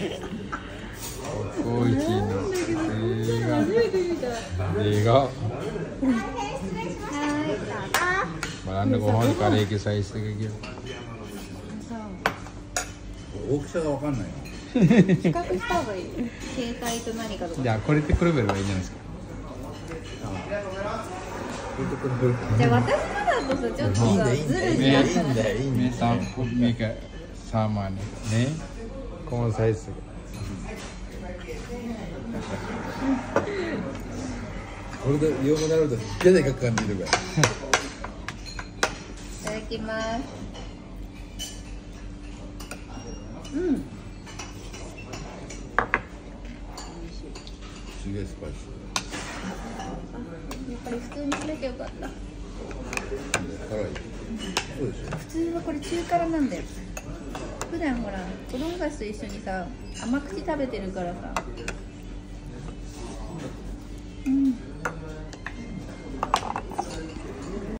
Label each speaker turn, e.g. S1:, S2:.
S1: 大一の映画映画。バランご飯カレー行けサイズ的に
S2: 大きさがわかんない。よ
S3: 比較した方がい。い。携帯と何かとか
S1: じゃあこれって比べればい。い。んじゃない。ですか
S3: じゃあ私のだとさちょっとさずるじゃん
S2: い。い。んだよい。い。んだ
S1: い。い。んだ根菜サイズ、
S2: これでヨーグルト手でかく感じるから
S3: いただきます。うん
S2: す。げえスパイス
S3: やっぱり普通にしなきゃよかった普通はこれ中辛なんだよじゃんほら。子供たちと一緒にさ甘口食べてるからさ。